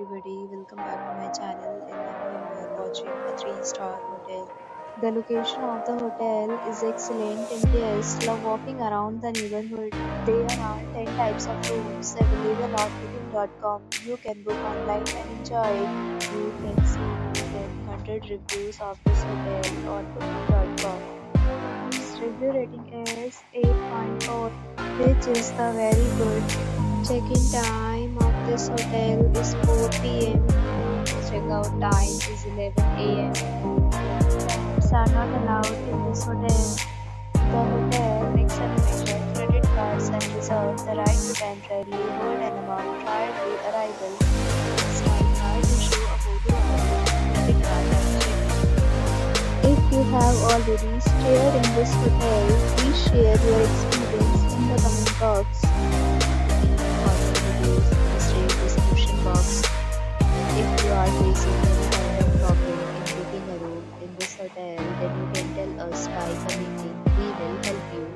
everybody, welcome back to my channel and now we are watching a 3-star hotel. The location of the hotel is excellent and guests love walking around the neighborhood. There are 10 types of rooms available on booking.com. You can book online and enjoy it. You can see more than 100 reviews of this hotel on booking.com. Its review rating is 8.4 which is the very good. Check-in time this hotel is 4 p.m. Check-out time is 11 a.m. Pets are not allowed in this hotel. The hotel accepts major credit cards and reserves the right to temporarily hold an amount prior to arrival. A. If you have already stayed in this hotel, please share your experience in the comment box. Us by commenting. We will help you.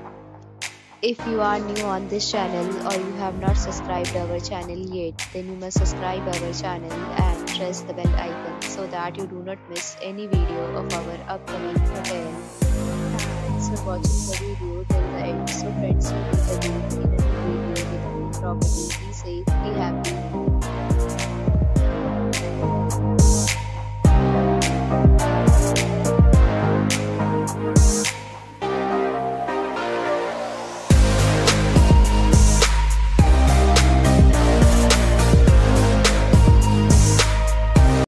If you are new on this channel or you have not subscribed our channel yet, then you must subscribe our channel and press the bell icon so that you do not miss any video of our upcoming hotel. Thanks for watching the video till the end. So friends, we will meet again in a new video with new property. Be safe, be happy.